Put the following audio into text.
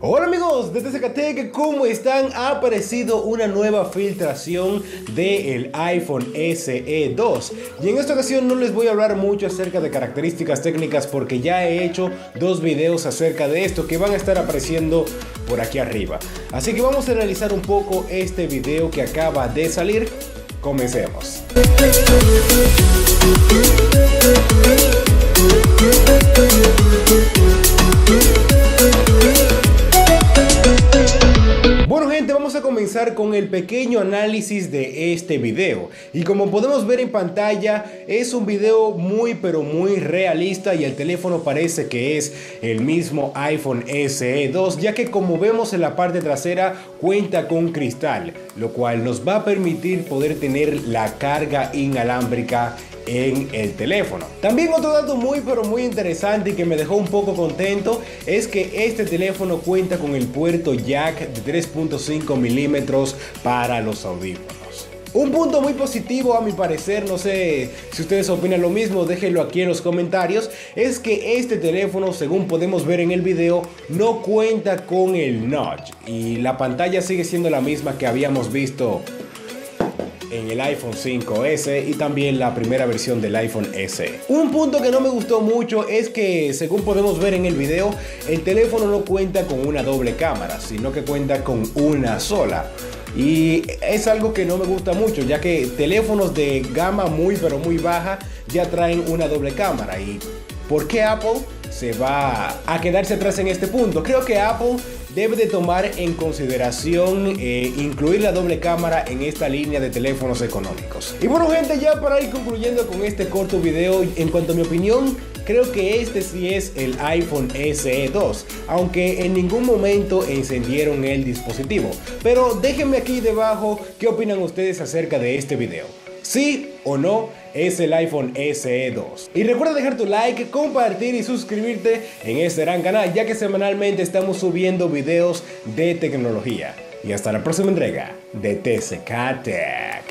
Hola amigos de TCKTEC, ¿cómo están? Ha aparecido una nueva filtración del iPhone SE 2 y en esta ocasión no les voy a hablar mucho acerca de características técnicas porque ya he hecho dos videos acerca de esto que van a estar apareciendo por aquí arriba. Así que vamos a analizar un poco este video que acaba de salir. Comencemos. Con el pequeño análisis de este video. Y como podemos ver en pantalla es un video muy pero muy realista y el teléfono parece que es el mismo iPhone SE 2 ya que como vemos en la parte trasera cuenta con cristal lo cual nos va a permitir poder tener la carga inalámbrica en el teléfono. También otro dato muy pero muy interesante y que me dejó un poco contento es que este teléfono cuenta con el puerto jack de 3.5 milímetros para los audífonos. Un punto muy positivo a mi parecer, no sé si ustedes opinan lo mismo, déjenlo aquí en los comentarios, es que este teléfono, según podemos ver en el video, no cuenta con el notch y la pantalla sigue siendo la misma que habíamos visto en el iPhone 5S y también la primera versión del iPhone SE. Un punto que no me gustó mucho es que según podemos ver en el video, el teléfono no cuenta con una doble cámara, sino que cuenta con una sola. Y es algo que no me gusta mucho, ya que teléfonos de gama muy pero muy baja ya traen una doble cámara. ¿Y por qué Apple se va a quedarse atrás en este punto? Creo que Apple debe de tomar en consideración eh, incluir la doble cámara en esta línea de teléfonos económicos. Y bueno gente, ya para ir concluyendo con este corto video, en cuanto a mi opinión, creo que este sí es el iPhone SE 2, aunque en ningún momento encendieron el dispositivo. Pero déjenme aquí debajo qué opinan ustedes acerca de este video. ¿Sí o no es el iPhone SE 2? Y recuerda dejar tu like, compartir y suscribirte en este gran canal, ya que semanalmente estamos subiendo videos de tecnología. Y hasta la próxima entrega de TCK Tech.